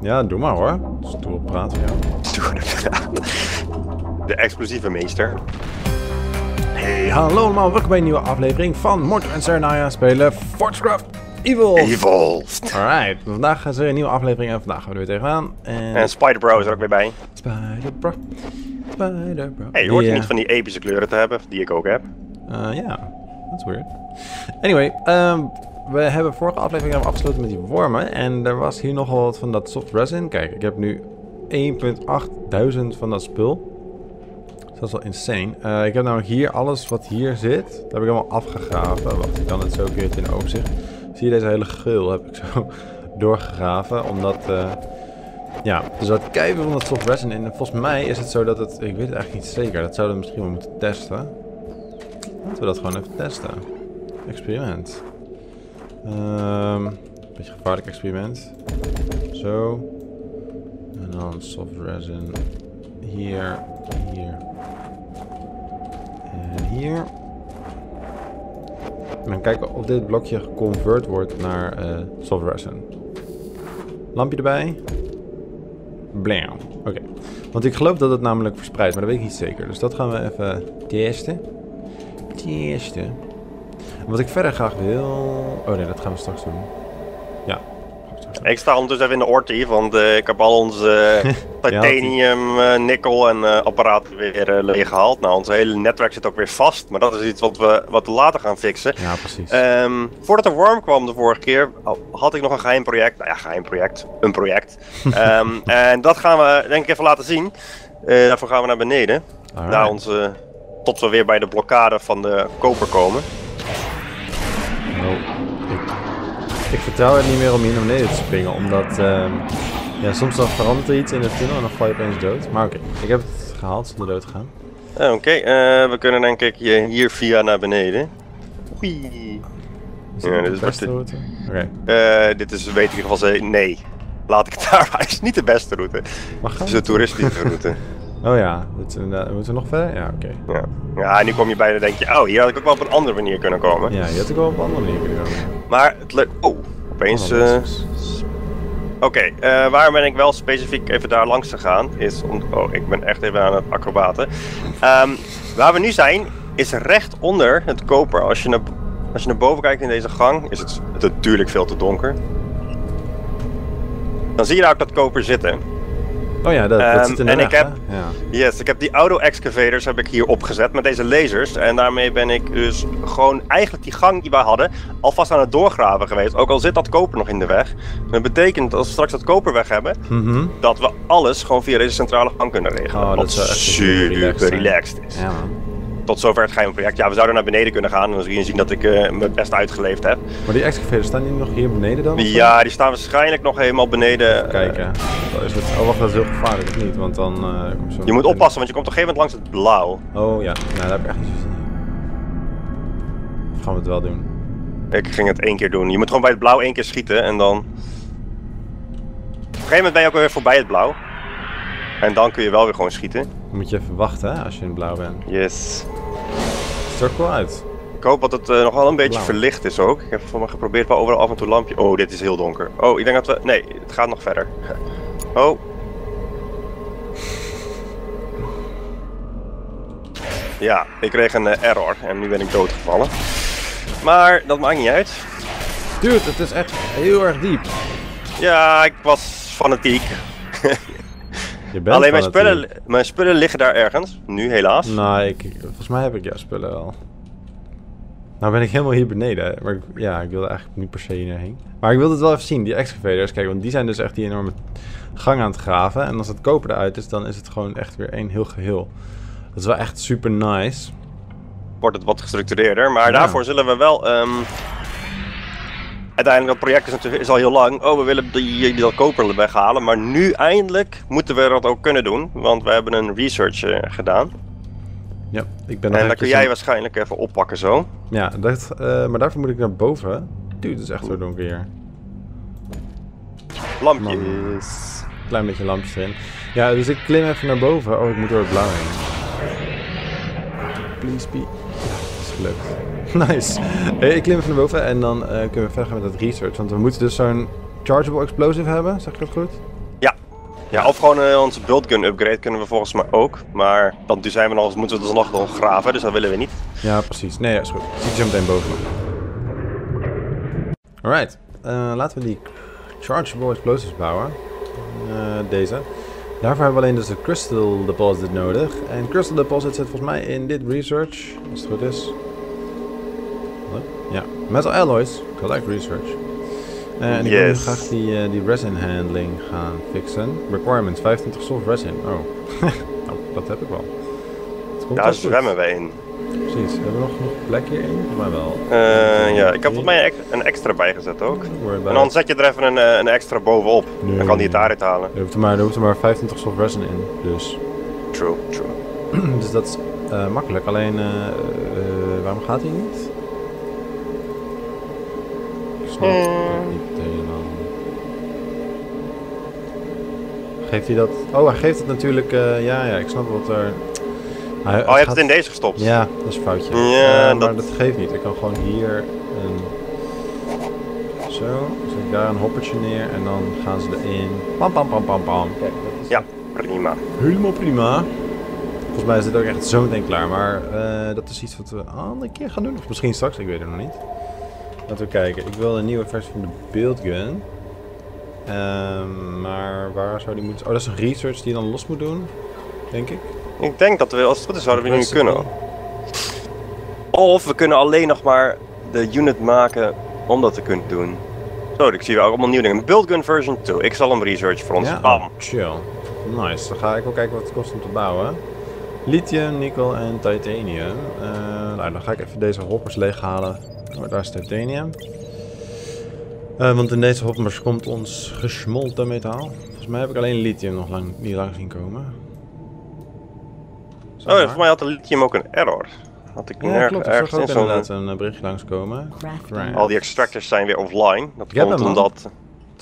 Ja, doe maar hoor. Stoer praten, ja. De explosieve meester. Hey, hallo allemaal. Welkom bij een nieuwe aflevering van Mortal en Serenaya spelen Fortcraft Evil. Evolved. Alright, vandaag is er een nieuwe aflevering en vandaag gaan we er weer tegenaan. En, En Spider Bro is er ook weer bij. Spider Bro. Spider Bro. Hey, je hoort niet van die epische kleuren te hebben, die ik ook heb. Eh, Ja, that's weird. Anyway, ehm, we hebben vorige aflevering afgesloten met die wormen. En er was hier nogal wat van dat soft resin. Kijk, ik heb nu 1.8 van dat spul. Dat is wel insane. Eh, ik heb namelijk hier alles wat hier zit. Dat heb ik allemaal afgegraven. Wacht, ik kan het zo een keertje in overzicht. Zie je deze hele geul heb ik zo doorgegraven. Omdat, eh, ja, er zat keihard van dat soft resin in. En volgens mij is het zo dat het, ik weet het eigenlijk niet zeker. Dat zouden we misschien wel moeten testen. Laten we dat gewoon even testen. Experiment. Ehm beetje gevaarlijk experiment. Zo. En dan soft resin. Hier, hier. En hier. En dan kijken of dit blokje geconvert wordt naar eh, soft resin. Lampje erbij. Blam. Oké. Want ik geloof dat het namelijk verspreidt, maar dat weet ik niet zeker. Dus dat gaan we even testen. Testen. Wat ik verder graag wil... Oh nee, dat gaan we straks doen. Ja. straks doen. Ik sta ondertussen even in de ortie, want eh, ik heb al onze eh, titanium, eh, nikkel en apparaten weer eh, leeggehaald. Nou, ons hele netwerk zit ook weer vast, maar dat is iets wat we, wat we later gaan fixen. Ja, precies. Ehm, voordat de worm kwam de vorige keer, oh, had ik nog een geheim project. Nou ja, geheim project. Een project. Ehm, en dat gaan we denk ik even laten zien. Daarvoor gaan we naar beneden. Alright. Naar onze, tot we weer bij de blokkade van de koper komen. Oh, ik, ik vertrouw het niet meer om hier naar beneden te springen, omdat... ehm, ja, soms dan verandert er iets in de tunnel en dan val je opeens dood. Maar oké, ik heb het gehaald zonder dood te gaan. Oké, eh, we kunnen denk ik hier hier via naar beneden. Oei. Ja, dit de is beste wat route? Oké, Eh, dit is, weet ik in ieder geval. Nee. Laat ik het daar. Hij is niet de beste route. maar Het is een toeristische route. Oh ja, inderdaad- moeten we nog verder? Ja, oké. Ja. nu kom je bij en dan denk je, oh, hier had ik ook wel op een andere manier kunnen komen. Ja, je had ook wel op een andere manier kunnen komen. Maar het leuk. Oh, opeens. Oh, eh, Oké, eh, waar ben ik wel specifiek even daar langs gegaan? Is om, oh, ik ben echt even aan het acrobaten. Ehm, waar we nu zijn, is recht onder het koper. Als je, naar, als je naar boven kijkt in deze gang, is het, het natuurlijk veel te donker. Dan zie je daar ook dat koper zitten. Oh ja, dat, dat Ehm, zit in de en ik heb-? Ja. Yes, ik heb die auto-excavators heb ik hier opgezet met deze lasers. En daarmee ben ik dus gewoon eigenlijk die gang die we hadden alvast aan het doorgraven geweest. Ook al zit dat koper nog in de weg. Dat betekent dat als we straks dat koper weg hebben, Mhm. dat we alles gewoon via deze centrale gang kunnen regelen. Oh, dat echt super relaxed is. Ja, man. Tot zover het geheime project. Ja, we zouden naar beneden kunnen gaan en dan zul je zien dat ik eh me best uitgeleefd heb. Maar die excavators staan die nog hier beneden dan? Ja, die staan waarschijnlijk nog helemaal beneden. eh, Kijken. Oh, is het... oh, wacht, dat is heel gevaarlijk, of niet? Want dan... eh, kom zo Je moet oppassen, want je komt op een gegeven moment langs het blauw. Oh ja, nou, daar heb ik echt niet zin in. Of gaan we het wel doen? Ik ging het één keer doen. Je moet gewoon bij het blauw één keer schieten en dan... Op een gegeven moment ben je ook weer voorbij het blauw. En dan kun je wel weer gewoon schieten. Moet je even wachten, hè, als je in blauw bent. Yes. Het ziet ook wel uit. Ik hoop dat het eh, nog wel een beetje Blauw. verlicht is ook. Ik heb voor me geprobeerd wel overal af en toe lampje. Oh, dit is heel donker. Oh, ik denk dat we... Nee, het gaat nog verder. Oh. Ja, ik kreeg een eh, error en nu ben ik doodgevallen. Maar dat maakt niet uit. Dude, het is echt heel erg diep. Ja, ik was fanatiek. Je bent Alleen mijn spullen, mijn spullen liggen daar ergens. Nu helaas. Nou, ik, volgens mij heb ik jouw spullen wel. Nou ben ik helemaal hier beneden. Maar ik- ja, ik wilde eigenlijk niet per se hierheen. Maar ik wilde het wel even zien, die excavators. Kijk, want die zijn dus echt die enorme gang aan het graven. En als het koper eruit is, dan is het gewoon echt weer één heel geheel. Dat is wel echt super nice. Wordt het wat gestructureerder. Maar Ja. daarvoor zullen we wel... ehm, uiteindelijk, dat project is, natuurlijk, is al heel lang. Oh, we willen die, die dat koper weghalen. Maar nu eindelijk moeten we dat ook kunnen doen. Want we hebben een research eh, gedaan. Ja, ik ben En dat kun jij waarschijnlijk even oppakken zo. Ja, dat, eh, maar daarvoor moet ik naar boven. Dude, het is echt zo donker hier. Lampjes. Klein beetje lampjes erin. Ja, dus ik klim even naar boven. Oh, ik moet door het blauw heen. Please be... Ja, dat is gelukt. Nice. Ik klim even naar boven en dan eh, kunnen we verder gaan met het research. Want we moeten dus zo'n chargeable explosive hebben, zeg ik dat goed? Ja, of gewoon eh, onze buildgun upgrade kunnen we volgens mij ook. Maar dan zijn we nog, moeten we dus nog nog graven, dus dat willen we niet. Ja, precies. Nee, ja, is goed. Zie je zo meteen boven. Alright. eh, laten we die chargeable explosives bouwen. Deze. Daarvoor hebben we alleen dus de crystal deposit nodig. En crystal deposit zit volgens mij in dit research. Als het goed is. Metal alloys. Collect research. Eh, en ik wil Yes. graag die, eh, die resin handling gaan fixen. Requirements 25 soft resin. Oh. nou, dat heb ik wel. Daar zwemmen we in. Precies. Hebben we nog genoeg plek hierin? Volgens mij wel. Eh, ja, ik heb volgens mij een, ex- een extra bijgezet ook. En dan zet je er even een, een extra bovenop. Nee. Dan kan die het daaruit halen. Er hoeft er maar, er hoeft er maar 25 soft resin in. Dus, True, true. dus dat is eh, makkelijk. Alleen, waarom gaat hij niet? Geeft hij dat? Oh, hij geeft het natuurlijk. eh, ja, ja, ik snap wat er. Hij, Oh, je hebt gaat- het in deze gestopt. Ja, dat is een foutje. Ja, Eh, maar dat- dat geeft niet. Ik kan gewoon hier een... Zo, zet ik daar een hoppertje neer en dan gaan ze erin. Pam, pam, pam, pam, pam. Kijk, dat is Ja, prima. helemaal prima. Volgens mij is dit ook echt zo meteen klaar, maar eh, dat is iets wat we een andere keer gaan doen. Of misschien straks, ik weet het nog niet. Laten we kijken. Ik wil een nieuwe versie van de Buildgun. Ehm, maar waar zou die moeten... Oh, dat is een research die je dan los moet doen, denk ik. Ik denk dat we, als het goed is, zouden we Recipe. kunnen. Of we kunnen alleen nog maar de unit maken om dat te kunnen doen. Zo, ik zie wel allemaal nieuwe dingen. Buildgun version 2. Ik zal hem research voor ons. Ja, Bam. oh, chill. Nice. Dan ga ik ook kijken wat het kost om te bouwen. Lithium, nikkel en titanium. Eh, nou, dan ga ik even deze hoppers leeghalen. Oh, daar is titanium. Eh, want in deze hoppers komt ons gesmolten metaal. Volgens mij heb ik alleen lithium nog lang, niet lang zien komen. Zo Oh, maar. voor mij had de lithium ook een error. Had ik Ja, nergens klopt. Ik zag ergens ook in zo'n... inderdaad een eh, berichtje langskomen. Al die extractors zijn weer offline. Dat Ik komt omdat...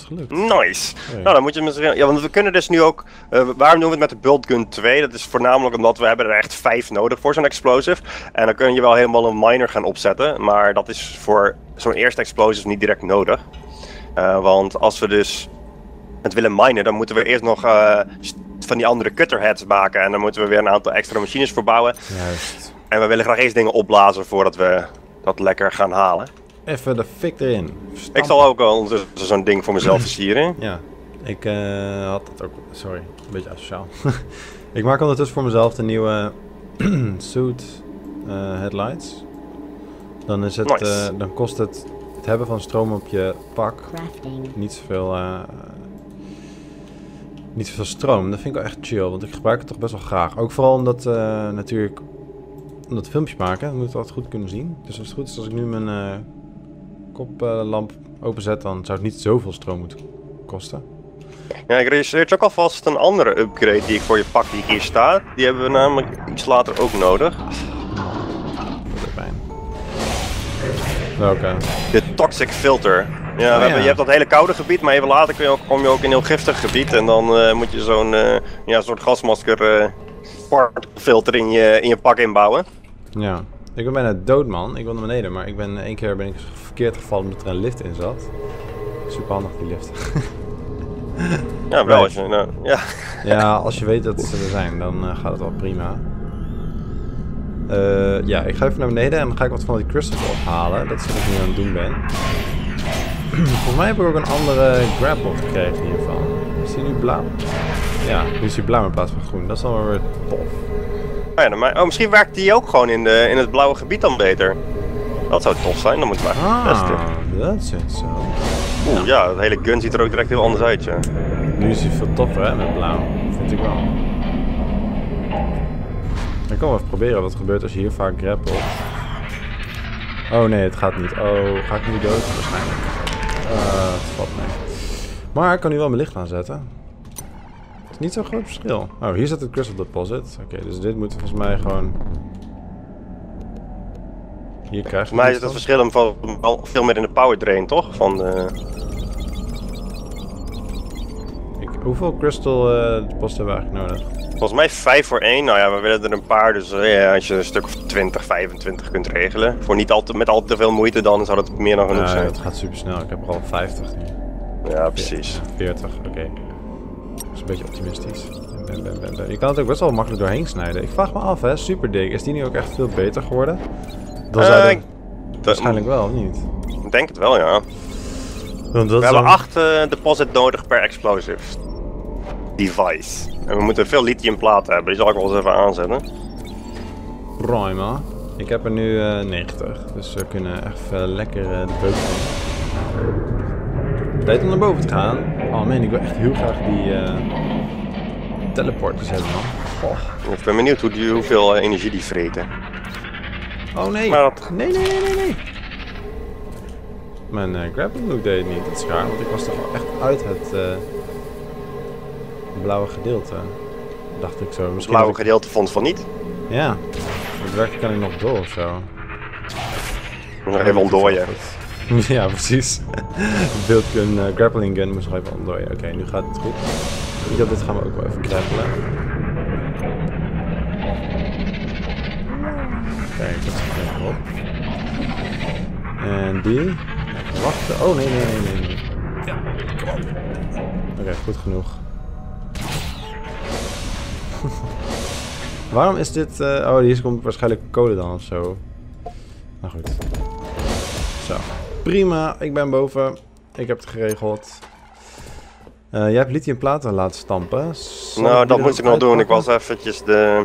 Het is gelukt. Nice! Nou, dan moet je misschien... Ja, want we kunnen dus nu ook... eh, waarom doen we het met de Build Gun 2? Dat is voornamelijk omdat we hebben er echt vijf nodig voor zo'n explosive. En dan kun je wel helemaal een miner gaan opzetten. Maar dat is voor zo'n eerste explosive niet direct nodig. Eh, want als we dus het willen minen, dan moeten we eerst nog eh, van die andere cutterheads maken. En dan moeten we weer een aantal extra machines voor bouwen. Juist. En we willen graag eerst dingen opblazen voordat we dat lekker gaan halen. Even de fik erin. Ik zal ook wel ondertussen zo'n ding voor mezelf versieren. Ja, ik eh, had het ook. Sorry, een beetje asociaal. ik maak ondertussen voor mezelf de nieuwe suit eh, headlights. Dan, is het, Nice. eh, dan kost het het hebben van stroom op je pak Crafting. niet zoveel, eh, niet zoveel stroom. Dat vind ik wel echt chill, want ik gebruik het toch best wel graag. Ook vooral omdat eh, natuurlijk omdat filmpjes maken, dan moet je het altijd goed kunnen zien. Dus als het goed is, als ik nu mijn eh, koplamp openzet, dan zou het niet zoveel stroom moeten kosten. Ja, ik research ook alvast een andere upgrade die ik voor je pak die hier staat. Die hebben we namelijk iets later ook nodig. Dat is pijn. Welke? De Toxic Filter. Ja, we Oh, hebben, ja. je hebt dat hele koude gebied, maar even later kun je ook, kom je ook in een heel giftig gebied. En dan eh, moet je zo'n eh, ja, soort gasmasker eh filter in je, in je pak inbouwen. Ja. Ik ben bijna dood, man. Ik wil naar beneden, maar ik ben één keer ben ik verkeerd gevallen omdat er een lift in zat. Super handig, die lift. Ja, wel als je... Nou, ja. ja, als je weet dat ze er zijn, dan eh, gaat het wel prima. Eh, ja, ik ga even naar beneden en dan ga ik wat van die crystals ophalen. Dat is wat ik nu aan het doen ben. Volgens mij heb ik ook een andere grapple gekregen hiervan. Is die nu blauw? Ja, nu is die blauw in plaats van groen. Dat is dan wel weer tof. Oh, ja, maar, oh, misschien werkt die ook gewoon in, de, in het blauwe gebied dan beter. Dat zou tof zijn, dan moeten we even testen. Ah, dat zit zo. Oeh, ja, het hele gun ziet er ook direct heel anders uit, ja. Nu is hij veel toffer hè, met blauw. Vind ik wel. Ik kan wel even proberen wat er gebeurt als je hier vaak grappelt. Oh nee, het gaat niet. Oh, ga ik nu dood? Waarschijnlijk. Eh, het valt mee. Maar ik kan nu wel mijn licht aanzetten. Is niet zo'n groot verschil. Oh, hier zit het crystal deposit. Oké, dus dit moeten we volgens mij gewoon... Hier krijg je Voor mij zit het verschil hem van, wel veel meer in de power drain, toch? Van de, Ik, hoeveel crystal eh deposit hebben we eigenlijk nodig? volgens mij 5 voor 1. Nou ja, we willen er een paar. Dus eh, ja, als je een stuk of 20, 25 kunt regelen. Voor niet al te, met al te veel moeite, dan zou dat meer dan genoeg Ja, zijn. het gaat super snel. Ik heb er al 50 nu. Ja, precies. 40, oké. Is een beetje optimistisch. Bam, bam, bam. Je kan het ook best wel makkelijk doorheen snijden. Ik vraag me af, hè, super dik. Is die nu ook echt veel beter geworden? Dan zou Eh, ik- waarschijnlijk wel, of niet? Ik denk het wel, ja. Want dat We hebben dan- 8 eh, deposit nodig per explosive device. En we moeten veel lithiumplaten hebben. Die zal ik wel eens even aanzetten. Prima. Ik heb er nu eh 90, dus we kunnen echt lekker eh, de beuk doen. Tijd om naar boven te gaan. Oh man, ik wil echt heel graag die eh teleporters hebben man. Oh, Ik ben benieuwd hoe die, hoeveel eh, energie die vreten. oh nee. Maar dat- Nee, nee, nee, nee, nee. Mijn eh grappling hook deed het niet. Dat is raar, want ik was toch wel echt uit het blauwe gedeelte. Dacht ik zo. Het Misschien blauwe dat ik- gedeelte vond van niet. Ja. Het werkt kan ik nog door of zo. Nog even ontdooien. Ja, precies. Beeldgun, uh, grappling gun moest nog even ontdooien. Oké, nu gaat het goed. Ik dacht, dit gaan we ook wel even grappelen. Kijk, dat schiet even op. En die. Even wachten. Oh, nee, nee, nee, nee. nee. Ja, kom op. Oké, goed genoeg. Waarom is dit... eh, oh, hier komt waarschijnlijk kolen dan of zo. Nou goed. Zo. Prima, ik ben boven. Ik heb het geregeld. Eh, jij hebt lithiumplaten laten stampen. Zal Nou, dat moest ik nog doen. Ik was eventjes de...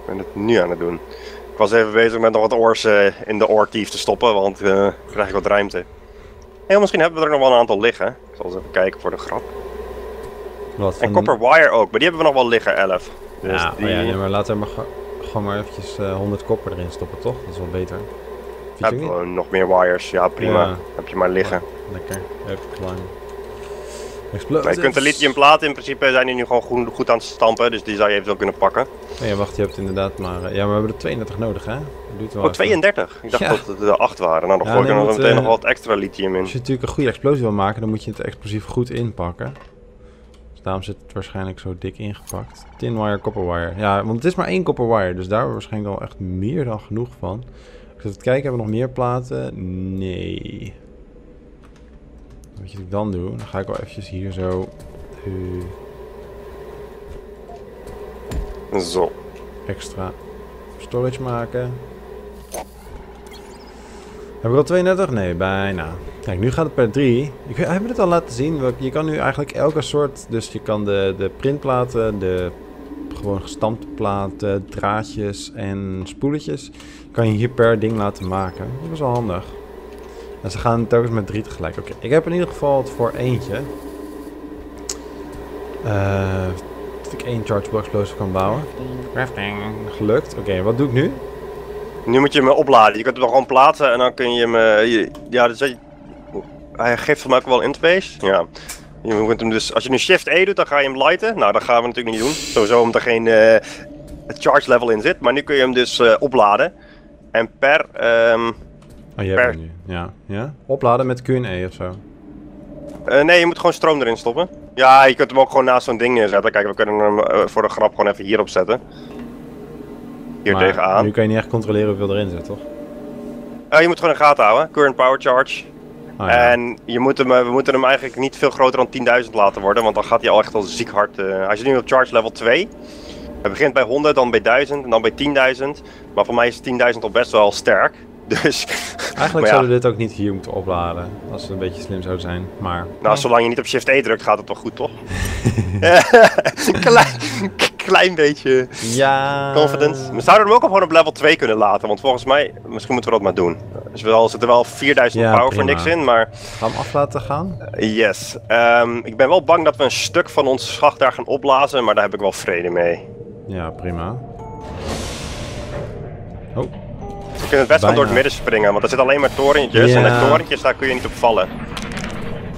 Ik ben het nu aan het doen. Ik was even bezig met nog wat oors eh, in de oortief te stoppen, want eh, dan krijg ik wat ruimte. Heel misschien hebben we er nog wel een aantal liggen. Ik zal eens even kijken voor de grap. Wat, En de- copper wire ook, maar die hebben we nog wel liggen, 11. Dus Ja, die... oh ja nee, maar laten we maar ge- gewoon maar eventjes eh 100 kopper erin stoppen, toch? Dat is wel beter. Vind je Heb ook niet? gewoon nog meer wires, ja prima. Ja. Heb je maar liggen. Lekker. Hup, klein. Explosives. je kunt de lithiumplaten in principe zijn die nu gewoon goed, goed aan het stampen, dus die zou je eventueel kunnen pakken. Ja, wacht, je hebt inderdaad maar... eh, ja, maar we hebben er 32 nodig, hè? Duurt wel Oh, even. 32. Ik dacht Ja. dat het er 8 waren. Nou, dan Ja, gooi ik er meteen eh, nog wat extra lithium in. Als je natuurlijk een goede explosie wil maken, dan moet je het explosief goed inpakken. Dus daarom zit het waarschijnlijk zo dik ingepakt. Tin wire, copper wire. Ja, want het is maar één copper wire, dus daar hebben we waarschijnlijk al echt meer dan genoeg van. Ik zit te kijken, hebben we nog meer platen? Nee. Weet je wat ik dan doe? Dan ga ik wel eventjes hier zo... Zo. extra storage maken. Heb ik al 32? Nee, bijna. Kijk, nu gaat het per 3. Ik we dit al laten zien? Je kan nu eigenlijk elke soort... Dus je kan de, de printplaten, de gewoon gestampte platen, draadjes en spoeletjes... kan je hier per ding laten maken. Dat is wel handig. En ze gaan telkens met drie tegelijk. Oké, ik heb in ieder geval het voor eentje. Eh, dat ik één chargeable explosive kan bouwen. Crafting. Gelukt. Oké, wat doe ik nu? Nu moet je hem opladen. Je kunt hem gewoon plaatsen en dan kun je hem... ja, dus hij geeft mij ook wel interface. Ja. Je moet hem dus, als je nu Shift E doet, dan ga je hem lighten. Nou, dat gaan we natuurlijk niet doen. Sowieso omdat er geen eh, charge level in zit. Maar nu kun je hem dus eh, opladen. En per... ehm, Oh, je hebt Per- hem nu. Ja. ja. Opladen met Q&A of zo. eh, nee, je moet gewoon stroom erin stoppen. Ja, je kunt hem ook gewoon naast zo'n ding neerzetten. Kijk, we kunnen hem voor de grap gewoon even hierop zetten. Hier Maar tegenaan. Nu kan je niet echt controleren hoeveel erin zit, toch? Eh, je moet gewoon in de gaten houden. Current power charge. Oh. En je moet hem, eh, we moeten hem eigenlijk niet veel groter dan 10.000 laten worden, want dan gaat hij al echt al ziek hard. eh, hij zit nu op charge level 2. Hij begint bij 100, dan bij 1000 en dan bij 10.000. Maar voor mij is 10.000 al best wel sterk. Dus, Eigenlijk ja, zouden we dit ook niet hier moeten opladen. Als we een beetje slim zouden zijn. Maar... nou, zolang je niet op Shift E drukt, gaat het toch goed, toch? klein, klein beetje Ja... confidence. We zouden hem ook al gewoon op level 2 kunnen laten, want volgens mij, misschien moeten we dat maar doen. Dus wel, zit er wel 4000 Ja, power voor niks in, maar Gaan we hem af laten gaan? Yes. Ehm, ik ben wel bang dat we een stuk van ons schacht daar gaan opblazen, maar daar heb ik wel vrede mee. Ja, prima. Oh, We kunnen het best wel door het midden springen, want er zitten alleen maar torentjes. En de torentjes, daar kun je niet op vallen.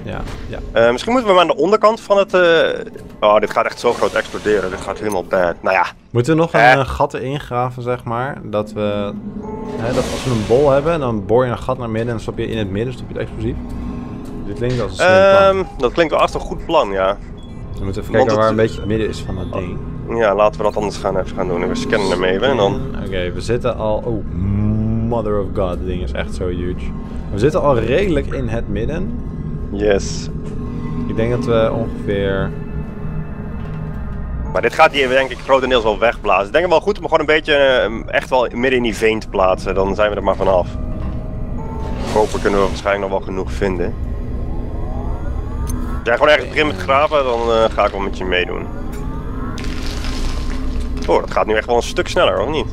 ja, ja. Eh, misschien moeten we maar aan de onderkant van het... eh, Oh, dit gaat echt zo groot exploderen. Dit gaat helemaal bad. Nou ja, Moeten we nog een Eh. gat erin graven, zeg maar? Dat we... Hè, dat als we een bol hebben, dan boor je een gat naar midden en dan stop je in het midden stop je het explosief. Dit klinkt als een slim plan. Ehm, dat klinkt wel echt een goed plan, ja. We moeten even want kijken waar het- een beetje het midden is van dat ding. Ja, laten we dat anders gaan, even gaan doen. We scannen hem even en dan... Oké, we zitten al... Oh, mother of god, dit ding is echt zo huge. We zitten al redelijk in het midden. Yes. Ik denk dat we ongeveer... Maar dit gaat hier denk ik grotendeels wel wegblazen. Ik denk het wel goed om gewoon een beetje eh, echt wel midden in die veen te plaatsen. Dan zijn we er maar vanaf. Koper kunnen we waarschijnlijk nog wel genoeg vinden. Als jij gewoon ergens begint met graven, dan eh, ga ik wel met je meedoen. Oh, dat gaat nu echt wel een stuk sneller, of niet?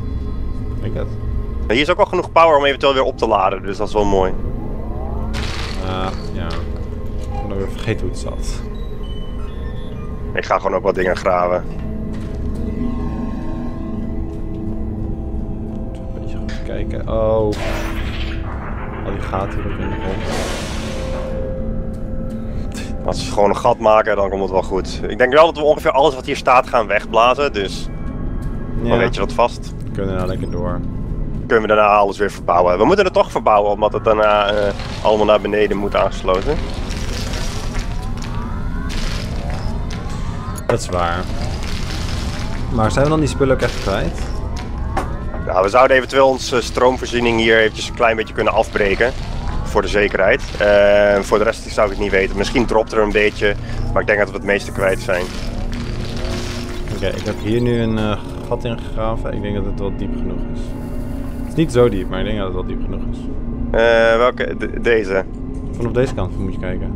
Ik denk het. Hier is ook wel genoeg power om eventueel weer op te laden, dus dat is wel mooi. Ah, ja. Ik ben weer vergeten hoe het zat. Ik ga gewoon ook wat dingen graven. Even een beetje goed kijken. Oh. Al die gaten hier ook in de grond. Als we gewoon een gat maken, dan komt het wel goed. Ik denk wel dat we ongeveer alles wat hier staat gaan wegblazen, dus dan Ja, weet je wat vast. we kunnen nou lekker door. Kunnen we daarna alles weer verbouwen. We moeten het toch verbouwen, omdat het daarna eh, allemaal naar beneden moet aangesloten. Dat is waar. Maar zijn we dan die spullen ook echt kwijt? Ja, we zouden eventueel onze stroomvoorziening hier eventjes een klein beetje kunnen afbreken. Voor de zekerheid. Eh, voor de rest zou ik het niet weten. Misschien dropt er een beetje, maar ik denk dat we het meeste kwijt zijn. Oké, ik heb hier nu een eh, gat ingegraven. Ik denk dat het wel diep genoeg is. Is niet zo diep, maar ik denk dat het wel diep genoeg is. Eh, welke? De- deze. Vanaf deze kant moet je kijken.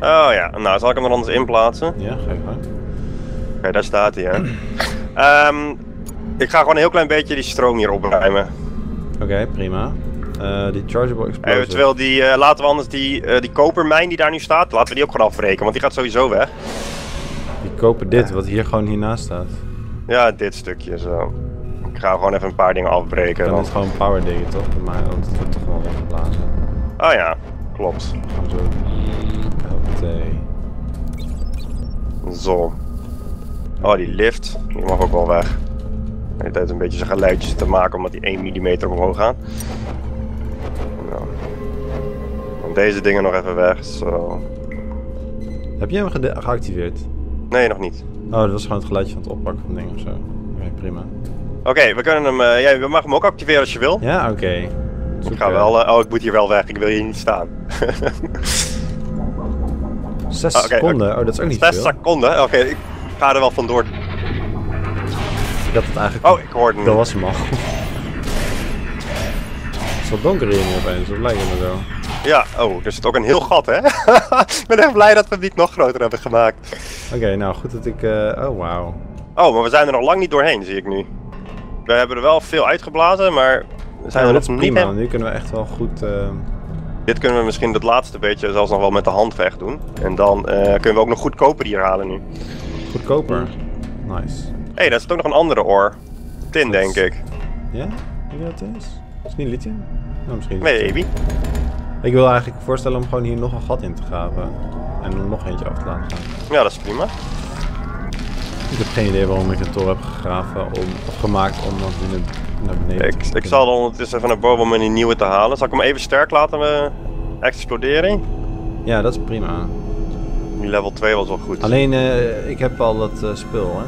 Oh ja, nou zal ik hem er anders in plaatsen. Ja, ga je gang. Oké, daar staat hij, hè. Ehm, ik ga gewoon een heel klein beetje die stroom hier opruimen. Oké, prima. Eh, die chargeable explosive. Eventueel die, eh, laten we anders die, die kopermijn die daar nu staat, laten we die ook gewoon afbreken, want die gaat sowieso weg. Die kopen dit, wat hier gewoon hiernaast staat. Ja, dit stukje zo. Ik ga gewoon even een paar dingen afbreken. Dan Dan. is het gewoon power dingen toch? Bij mij, want het wordt toch wel weggeblazen. Oh ja, klopt. Zo. Zo. Oh, die lift. Die mag ook wel weg. De hele tijd een beetje zijn geluidjes te maken omdat die 1 mm omhoog gaat. Nou. Dan deze dingen nog even weg. Zo. Heb je hem geactiveerd? Nee, nog niet. Oh, dat was gewoon het geluidje van het oppakken van dingen of zo. Oké, prima. Oké, we kunnen hem. eh jij mag hem ook activeren als je wil. Ja, oké. Ik ga wel. eh, oh, ik moet hier wel weg. Ik wil hier niet staan. Zes Ah, seconden? Oh, dat is ook niet 6 veel. seconden. Oké, ik ga er wel vandoor. Ik had het eigenlijk... Oh, ik hoorde hem. Dat was hem al. Het is wel donker hier nu opeens, dat lijkt me zo. Ja, oh, er zit ook een heel gat, hè? ik ben echt blij dat we het niet nog groter hebben gemaakt. Oké, nou goed dat ik... eh, Oh, wauw. Oh, maar we zijn er nog lang niet doorheen, zie ik nu. We hebben er wel veel uitgeblazen, maar we zijn Ja, er dat nog niet prima. in. Nu kunnen we echt wel goed... eh, Dit kunnen we misschien het laatste beetje zelfs nog wel met de hand wegdoen. En dan eh, kunnen we ook nog goedkoper hier halen nu. goedkoper. Nice. Hé, hey, daar zit ook nog een andere oor. Tin, denk ik. Ja? Weet je het is? Is het niet lithium? Nou, misschien Maybe. Ik wil eigenlijk voorstellen om gewoon hier nog een gat in te graven. En er nog eentje af te laten gaan. Ja, dat is prima. Ik heb geen idee waarom ik een toren heb gegraven om, of gemaakt om dan weer naar beneden te Ik, ik kunnen. zal ondertussen even naar boven om een nieuwe te halen. Zal ik hem even sterk laten eh, exploderen? Ja, dat is prima. Die level 2 was wel goed. Alleen, eh, ik heb al dat eh, spul, hè.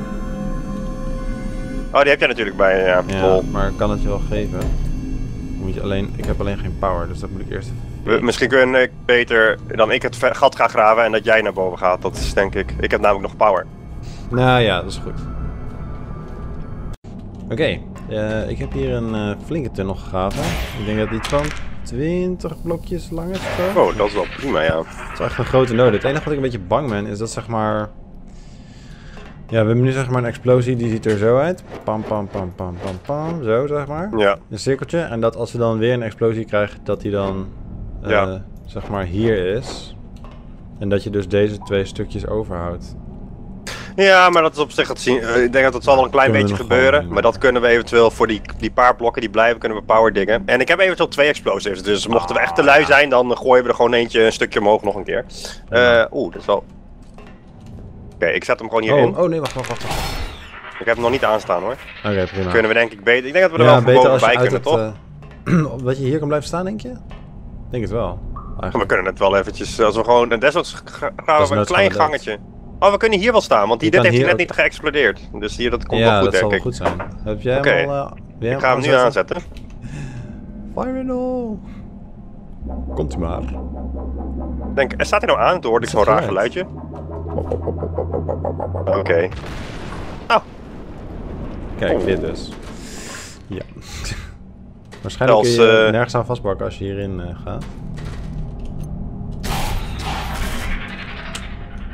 Oh, die heb jij natuurlijk bij ja. Maar ik kan het je wel geven. Moet je alleen, ik heb alleen geen power, dus dat moet ik eerst even... We- Misschien kun ik beter dan ik het gat ga graven en dat jij naar boven gaat. Dat is denk ik. Ik heb namelijk nog power. Nou ja, dat is goed. Oké, eh, ik heb hier een eh, flinke tunnel gegraven. Ik denk dat die iets van 20 blokjes lang is. Oh, dat is wel prima, ja. Het is echt een grote node. Het enige wat ik een beetje bang ben, is dat zeg maar... Ja, we hebben nu zeg maar een explosie, die ziet er zo uit. Pam, pam, pam, pam, pam, pam. Zo, zeg maar. Ja, Een cirkeltje. En dat als we dan weer een explosie krijgen, dat die dan, eh, Ja. zeg maar, hier is. En dat je dus deze twee stukjes overhoudt. Ja maar dat is op zich het zien. eh, ik denk dat dat zal wel een klein beetje gebeuren. Maar dat kunnen we eventueel voor die, die paar blokken die blijven, kunnen we power diggen. En ik heb eventueel twee explosives. Dus mochten we echt te lui zijn, dan gooien we er gewoon eentje een stukje omhoog nog een keer. Eh, Oeh, dat is wel. Oké, ik zet hem gewoon hierin. Oh, oh nee, wacht, wacht, wacht. wacht. Ik heb hem nog niet aanstaan hoor. Oké, prima. Kunnen we denk ik beter. Ik denk dat we er ja, wel beter als bij kunnen, het... toch? eh, dat je hier kan blijven staan, denk je? Ik denk het wel. We kunnen het wel eventjes, als we gewoon, en desnoods graven we een klein gaan gangetje. Oh, we kunnen hier wel staan, want die, dit heeft hij hier net niet geëxplodeerd. Dus hier, dat komt ja, wel goed, dat zal denk wel ik. goed zijn. Heb jij hem al... jij Ik ga hem nu aanzetten? Fire no! Komt u maar. Ik Denk, staat hij nou aan? Toen hoorde ik zo'n raar geluidje. Oké. Oh, Kijk, Oh. dit dus. Ja. Waarschijnlijk kun Als, je eh, nergens aan vastpakken als je hierin eh, gaat.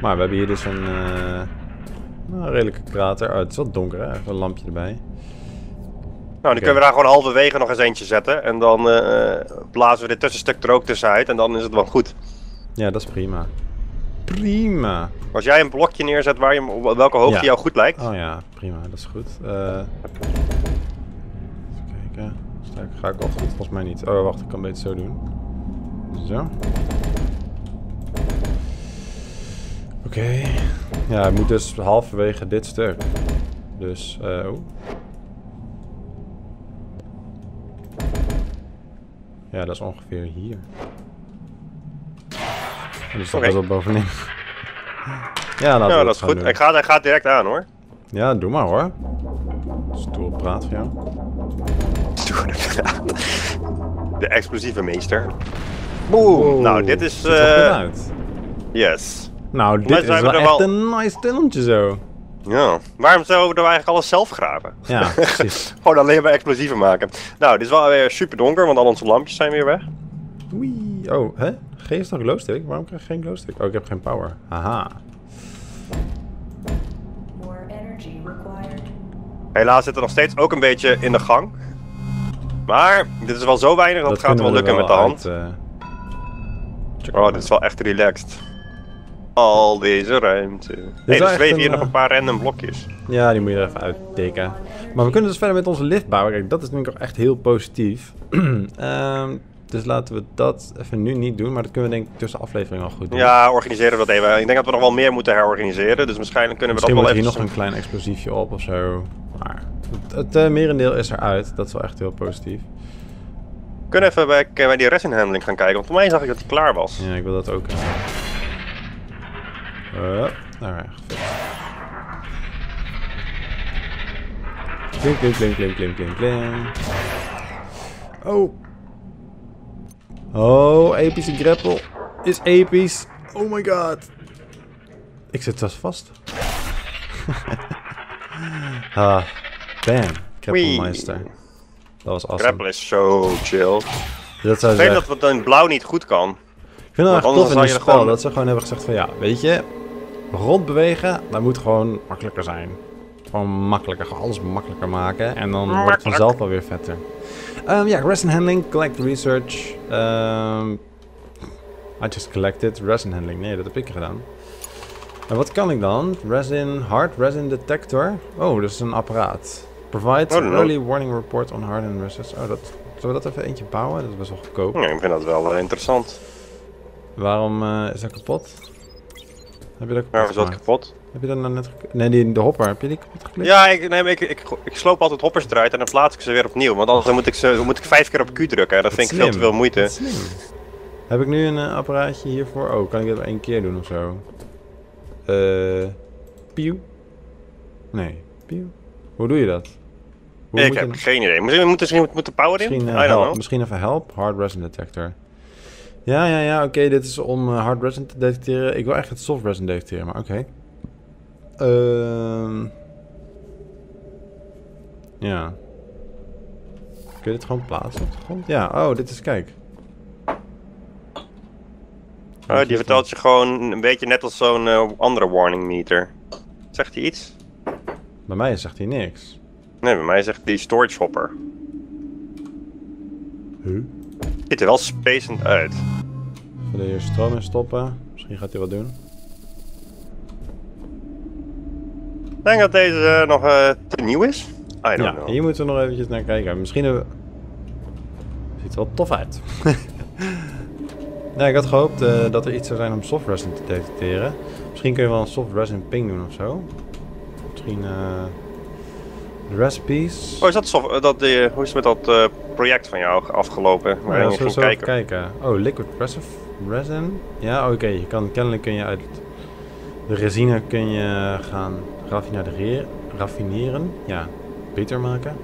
Maar we hebben hier dus een, eh, nou, redelijke krater. Oh, het is wel donker, hè? Even een lampje erbij. nou, die kunnen we daar gewoon halverwege nog eens eentje zetten. En dan eh, blazen we dit tussenstuk er ook tussenuit. En dan is het wel goed. Ja, dat is prima. Prima. Als jij een blokje neerzet waar je, op welke hoogte Ja. jou goed lijkt. Oh ja, prima, dat is goed. Eh even kijken. Ga ik al goed? Volgens mij niet. Oh, wacht, ik kan beter zo doen. Zo. Oké. Ja, het moet dus halverwege dit stuk. Dus, eh oh. Ja, dat is ongeveer hier. En dat is toch best wel bovenin. ja, we Ja, dat is goed. doen. Ik ga, hij gaat direct aan hoor. Ja, doe maar hoor. Stoel praat voor jou. De explosieve meester. Boom! Nou, dit is... Ziet er eh, goed uit. yes. Nou, dit is wel we echt wel- een nice tunneltje zo. Ja. Waarom zouden we nou eigenlijk alles zelf graven? Ja, precies. Gewoon alleen maar explosieven maken. Nou, dit is wel weer super donker, want al onze lampjes zijn weer weg. Wee. Oh, hè? Geef toch glowstick? Waarom krijg ik geen glowstick? Oh, ik heb geen power. Haha. More energy required. Helaas zit er nog steeds ook een beetje in de gang. Maar dit is wel zo weinig dat, het gaat wel we lukken met de hand. uit, eh. Oh, dit is wel echt relaxed. Al deze ruimte. Er zweven hier nog eh, een paar random blokjes. Ja, die moet je er even uittikken. Maar we kunnen dus verder met onze lift bouwen. Kijk, dat is natuurlijk ook echt heel positief. Ehm, dus laten we dat even nu niet doen. Maar dat kunnen we denk ik tussen afleveringen al goed doen. Ja, organiseren we dat even. Ik denk dat we nog wel meer moeten herorganiseren. Dus waarschijnlijk kunnen we Misschien dat wel hier even... nog een klein explosiefje op of zo. Maar het, het eh, merendeel is eruit. Dat is wel echt heel positief. We kunnen even bij, bij die resin handling gaan kijken. Want voor mij zag ik dat die klaar was. Ja, ik wil dat ook. Uh, alright, gefixt. Klim, klim, klim, klim, klim, klim, klim. Oh. Oh, epische grapple. Is episch. Oh my god. Ik zit zelfs vast. ah, bam. Grapplemeister. Dat was awesome. Grapple is zo chill. Dat zou Ik weet zeggen. dat het in blauw niet goed kan. Ik vind het wel echt tof in anders het spel gewoon- dat ze gewoon hebben gezegd van ja, weet je, rondbewegen, dat moet gewoon makkelijker zijn. Gewoon makkelijker, gewoon alles makkelijker maken en dan wordt het vanzelf wel weer vetter. Ehm, ja, resin handling, collect research. Ehm I just collected resin handling. Nee, dat heb ik gedaan. En wat kan ik dan? Resin, hard resin detector. Oh, dat is een apparaat. Provide Oh, early warning report on hardened resins. Oh, dat, zullen we dat even eentje bouwen? Dat is best wel goedkoop. Ja, ik vind dat wel eh, interessant. Waarom eh, is dat kapot? Heb je dat kapot Maar is dat kapot? Heb je dat nou net Nee, die, de hopper. Heb je die kapot geklikt? Ja, ik, nee, ik, ik, ik sloop altijd hoppers eruit en dan plaats ik ze weer opnieuw. Want anders moet ik, ze, moet ik vijf keer op Q drukken. Dat vind ik veel te veel moeite. Dat slim. Heb ik nu een eh, apparaatje hiervoor? Oh, kan ik dit maar één keer doen of zo? Eh... Pieuw? Nee. Pieuw? Hoe doe je dat? Hoe ik moet heb je- geen idee. Misschien moet er moet de power in? Misschien, eh, help. Misschien even help. Hard resin detector. Ja, ja, ja. Oké, dit is om eh, hard resin te detecteren. Ik wil eigenlijk het soft resin detecteren, maar oké. Ehm ja. Kun je dit gewoon plaatsen op de grond? Ja, oh, dit is, kijk. Oh, die vertelt je gewoon een beetje net als zo'n eh, andere warning meter. Zegt hij iets? Bij mij zegt hij niks. Nee, bij mij zegt die storage hopper. Huh? Ziet er wel spacend uit. We hier stroom in stoppen? Misschien gaat hij wat doen. Ik denk dat deze eh, nog eh, te nieuw is. I don't Ja, know. hier moeten we nog eventjes naar kijken. Misschien hebben we... Ziet er wel tof uit. ja, ik had gehoopt eh, dat er iets zou zijn om soft resin te detecteren. Misschien kun je wel een soft resin ping doen of zo. Misschien recipes. Oh, is dat, soft, dat hoe is het met dat project van jou afgelopen? Oh, Waarin ja, zo even kijken. kijken. Oh, liquid resin. resin. Ja, oké. Je kan Kennelijk kun je uit de resine kun je gaan raffineren. Ja, beter maken.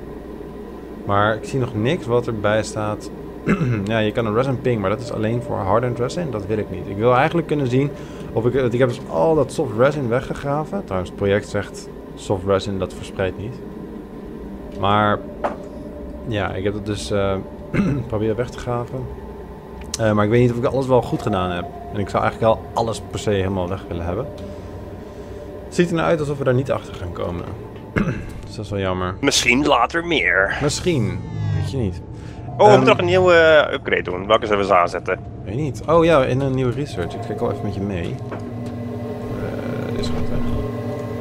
Maar ik zie nog niks wat erbij staat ja, je kan een resin ping, maar dat is alleen voor hardened resin. Dat wil ik niet. Ik wil eigenlijk kunnen zien of ik... Ik heb dus al dat soft resin weggegraven. Trouwens, het project zegt soft resin, dat verspreidt niet. Maar ja, ik heb het dus eh proberen weg te graven. Eh, maar ik weet niet of ik alles wel goed gedaan heb. En ik zou eigenlijk wel alles per se helemaal weg willen hebben. Het ziet er nou uit alsof we daar niet achter gaan komen. dus dat is wel jammer. Misschien later meer. Misschien. Weet je niet. Oh, we Ehm, moeten nog een nieuwe eh, upgrade doen. Welke zullen we eens aanzetten? Weet je niet. Oh ja, in een nieuwe research. Ik kijk wel even met je mee. Dit gaat weg.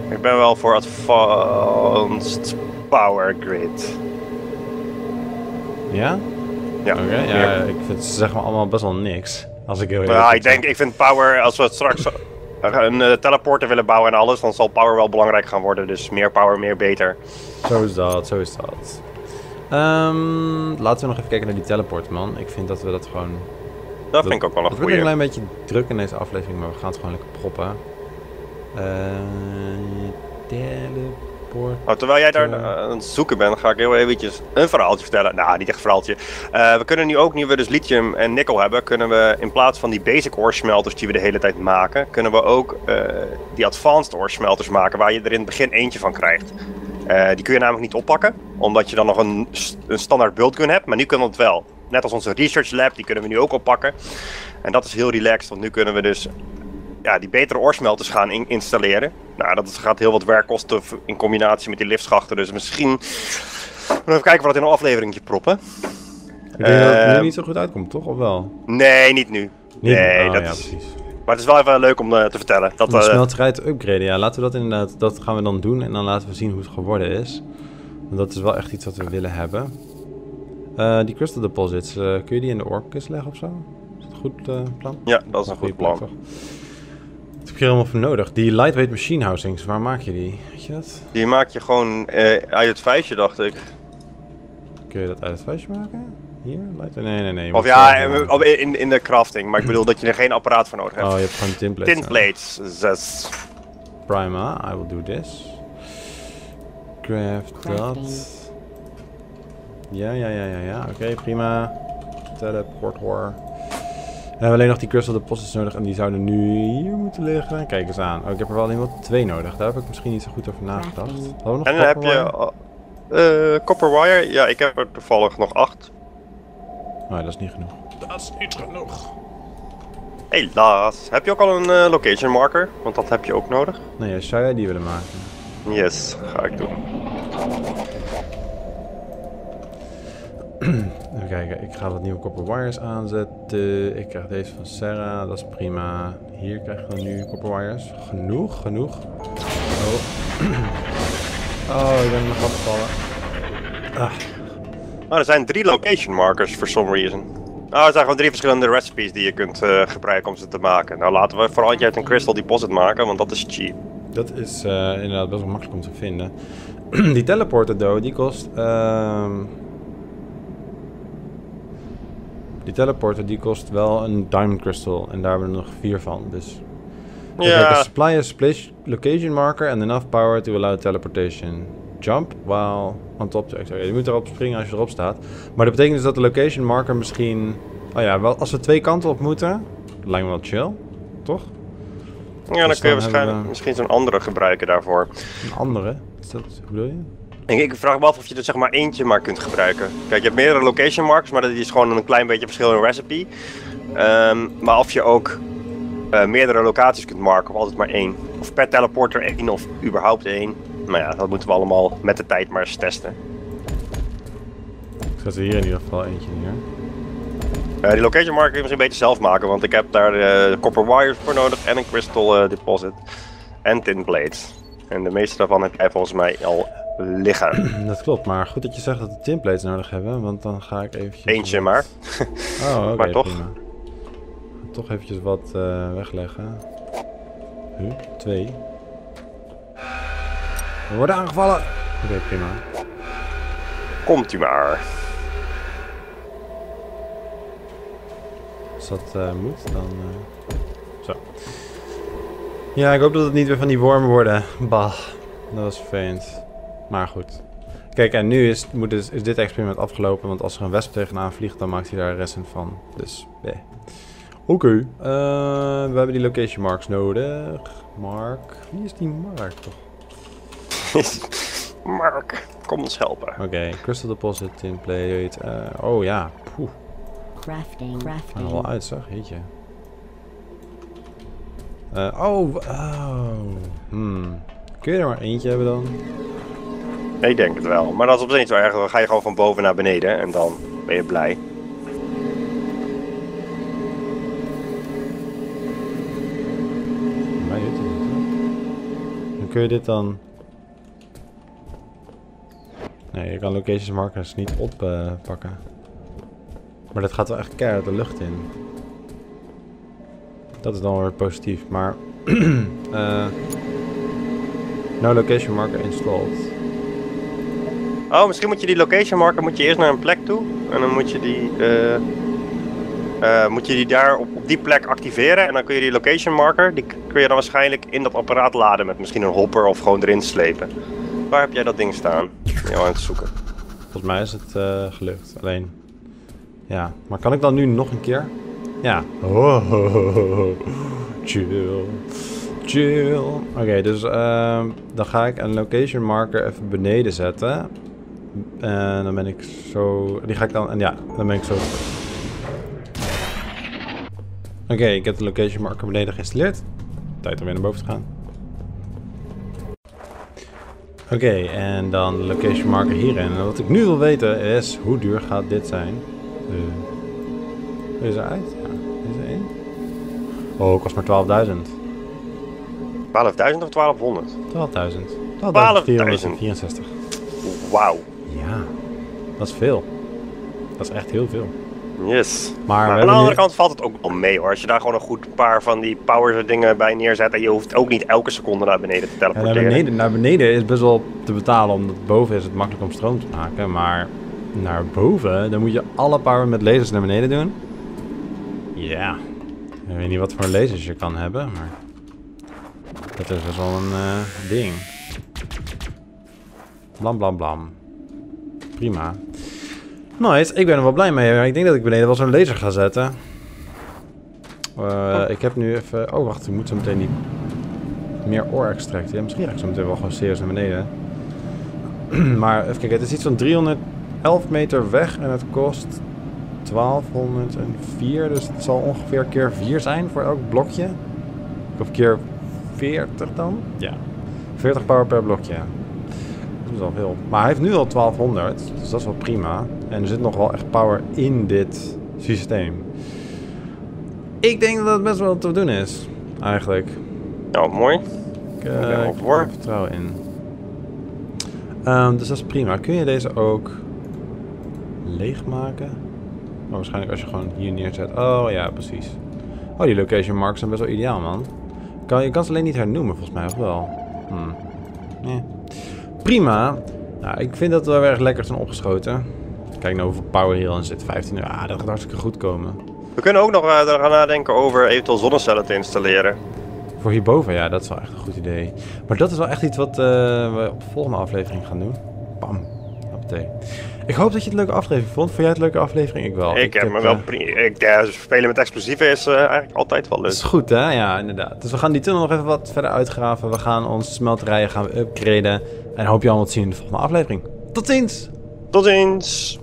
Ik ben wel voor Advanced Power Grid. Ja? Ja, Oké, ja, ik vind ze zeggen maar allemaal best wel niks. Als ik heel eerlijk Ja, ben. ik denk, ik vind power, als we straks een eh, teleporter willen bouwen en alles, dan zal power wel belangrijk gaan worden. Dus meer power, meer beter. Zo is dat, zo is dat. Ehm, laten we nog even kijken naar die teleport, man. Ik vind dat we dat gewoon... Dat vind ik ook wel een Het wordt een klein beetje druk in deze aflevering, maar we gaan het gewoon lekker proppen. Eh teleport... Nou, terwijl jij daar eh, aan het zoeken bent, ga ik heel eventjes een verhaaltje vertellen. Nou, niet echt een verhaaltje. Eh, we kunnen nu ook, nu we dus lithium en nikkel hebben, kunnen we in plaats van die basic ore smelters die we de hele tijd maken, kunnen we ook eh, die advanced ore smelters maken, waar je er in het begin eentje van krijgt. Die kun je namelijk niet oppakken, omdat je dan nog een, een standaard build gun hebt, maar nu kunnen we het wel. Net als onze research lab, die kunnen we nu ook oppakken. En dat is heel relaxed, want nu kunnen we dus ja, die betere oorsmelters gaan in- installeren. Nou, dat gaat heel wat werk kosten in combinatie met die liftschachten. Dus misschien... We even kijken of we dat in een afleveringetje proppen. Ik denk dat het nu Eh, niet zo goed uitkomt, toch? Of wel? Nee, niet nu. Niet? Nee, Oh, dat ja, is... precies. Maar het is wel even leuk om eh, te vertellen. Dat, de eh, smelterij te upgraden, ja. Laten we dat inderdaad... Dat gaan we dan doen en dan laten we zien hoe het geworden is. Want dat is wel echt iets wat we willen hebben. Eh, die crystal deposits, kun je die in de orkist leggen of zo? Is dat een goed plan? ja, dat is een goed plan. Wat heb je er allemaal voor nodig? Die lightweight machine housings, waar maak je die? Weet je dat? Die maak je gewoon eh, uit het vuistje, dacht ik. Kun je dat uit het vuistje maken? Hier? Nee, nee, nee. Of ja, eh, in, in de crafting. Maar ik bedoel dat je er geen apparaat voor nodig hebt. Oh, je hebt gewoon tinplates. Tinplates, zes. Prima, I will do this. Craft dat. Ja, ja, ja, ja, ja. Oké, prima. Teleportor. We hebben alleen nog die crystal deposits nodig en die zouden nu hier moeten liggen. Kijk eens aan. Oh, ik heb er wel alleen wel twee nodig. Daar heb ik misschien niet zo goed over nagedacht. Hadden we nog En dan heb je eh copper wire. Ja, ik heb er toevallig nog acht. Oh, dat is niet genoeg. Dat is niet genoeg. Helaas. Heb je ook al een eh, location marker? Want dat heb je ook nodig. Nee, zou jij die willen maken? Yes, ga ik doen. Even kijken, ik ga wat nieuwe copper wires aanzetten. Ik krijg deze van Sarah, dat is prima. Hier krijgen we nu copper wires. Genoeg, genoeg. Oh, oh ik ben nog afgevallen. Ah, Nou, er zijn drie location markers for some reason. Nou, er zijn gewoon drie verschillende recipes die je kunt eh, gebruiken om ze te maken. Nou, laten we vooral uit een crystal deposit maken, want dat is cheap. dat is eh, inderdaad best wel makkelijk om te vinden. die teleporter, though, die kost... ehm, die teleporter die kost wel een diamond crystal. En daar hebben we er nog vier van, dus... Ja, supply a splash location marker and enough power to allow teleportation. Jump while on top. Sorry, je moet erop springen als je erop staat. Maar dat betekent dus dat de location marker misschien... Oh ja, wel, als we twee kanten op moeten, lijkt me wel chill. Toch? ja dan dus kun je waarschijnlijk we- misschien zo'n andere gebruiken daarvoor. Een andere. Is dat, hoe bedoel je? Ik, ik vraag me af of je er zeg maar eentje maar kunt gebruiken. Kijk, je hebt meerdere location markers, maar dat is gewoon een klein beetje verschil in recipe. Ehm, maar of je ook eh, meerdere locaties kunt marken, of altijd maar één. Of per teleporter één, of überhaupt één. Maar ja, dat moeten we allemaal met de tijd maar eens testen. Ik zet er hier in ieder geval eentje neer. Eh, die location marker kun je misschien beter zelf maken, want ik heb daar eh, copper wires voor nodig en een crystal deposit. En tin plates. En de meeste daarvan heb jij volgens mij al liggen. Dat klopt, maar goed dat je zegt dat we tinplates nodig hebben, want dan ga ik eventjes... Eentje maar. Oh, oké, Maar toch. prima. Toch eventjes wat eh, wegleggen. Huh? Twee. We worden aangevallen! Oké, prima. Komt u maar. Als dat eh, moet, dan... eh, Zo. Ja, ik hoop dat het niet weer van die wormen worden. Bah, dat was vervelend. Maar goed. Kijk, en nu is, moet dus, is dit experiment afgelopen, want als er een wesp tegenaan vliegt, dan maakt hij daar resten van. Dus, nee. Oké, eh, we hebben die location marks nodig. Mark, wie is die Mark toch? Mark, kom ons helpen. Oké, crystal deposit in plate. eh, oh ja, poeh, Crafting. gaan er Crafting. wel uit zeg, jeetje. Eh, oh, oh, hmm. Kun je er maar eentje hebben dan? Ik denk het wel. Maar dat is op zich zo erg. Dan ga je gewoon van boven naar beneden en dan ben je blij. Mij het? Dan kun je dit dan... Nee, je kan locations markers niet oppakken. maar dat gaat wel echt keihard de lucht in. Dat is dan weer positief, maar... eh no location marker installed. Oh, misschien moet je die location marker moet je eerst naar een plek toe. En dan moet je die, eh, eh, moet je die daar op, op die plek activeren. En dan kun je die location marker, die kun je dan waarschijnlijk in dat apparaat laden met misschien een hopper of gewoon erin slepen. Waar heb jij dat ding staan? Ja, aan het zoeken. Volgens mij is het eh, gelukt. Alleen, ja. Maar kan ik dan nu nog een keer? Ja. Oh, chill. Chill. Oké, dus ehm, dan ga ik een location marker even beneden zetten. En dan ben ik zo... Die ga ik dan... En ja, dan ben ik zo... Oké, ik heb de location marker beneden geïnstalleerd. Tijd om weer naar boven te gaan. Oké, en dan de location marker hierin. En wat ik nu wil weten is, hoe duur gaat dit zijn? Uh, is er uit? Ja, is er in? Oh, kost maar 12.000. 12.000 of 1200? 12.000. 12.000. 12.464. Wauw. Ja, dat is veel. Dat is echt heel veel. Yes. Maar, aan de andere nu... kant valt het ook wel mee hoor. Als je daar gewoon een goed paar van die power dingen bij neerzet. En je hoeft ook niet elke seconde naar beneden te Ja, naar, teleporteren. beneden, naar beneden is best wel te betalen, omdat boven is het makkelijk om stroom te maken. Maar naar boven, dan moet je alle power met lasers naar beneden doen. Ja, ik weet niet wat voor lasers je kan hebben, maar dat is best wel een eh, ding. Blam blam blam. Prima. Nice, ik ben er wel blij mee. maar Ik denk dat ik beneden wel zo'n laser ga zetten. Eh, Ik heb nu even... Oh, wacht, ik moet zo meteen die meer ore extract. Ja, misschien ga ik zo meteen wel gewoon serieus naar beneden. maar even kijken, het is iets van 311 meter weg en het kost 1204. Dus het zal ongeveer keer 4 zijn voor elk blokje. Of keer 40 dan? Ja. 40 power per blokje. Dat is wel veel. Maar hij heeft nu al 1200, dus dat is wel prima. En er zit nog wel echt power in dit systeem. Ik denk dat het best wel te doen is, eigenlijk. Nou, mooi. Ik, eh, Ik heb er vertrouwen in. Ehm, dus dat is prima. Kun je deze ook leegmaken? Oh, waarschijnlijk als je gewoon hier neerzet. Oh ja, precies. Oh, die location marks zijn best wel ideaal, man. Kan, je kan ze alleen niet hernoemen, volgens mij, of wel? Hmm. Nee. Prima. Nou, ik vind dat we wel erg lekker zijn opgeschoten. Kijk nou hoeveel power hier al zit. 15 euro. Ah, dat gaat hartstikke goed komen. We kunnen ook nog er gaan nadenken over eventueel zonnecellen te installeren. Voor hierboven, ja, dat is wel echt een goed idee. Maar dat is wel echt iets wat eh, we op de volgende aflevering gaan doen. Bam. Hoppatee. Ik hoop dat je het een leuke aflevering vond. Vond jij het een leuke aflevering? Ik wel. ik, heb me wel eh, ik, ja, spelen met explosieven is eh, eigenlijk altijd wel Dat leuk. is goed, hè? Ja, inderdaad. Dus we gaan die tunnel nog even wat verder uitgraven. We gaan onze smelterijen gaan we upgraden. En hoop je allemaal te zien in de volgende aflevering. Tot ziens! Tot ziens!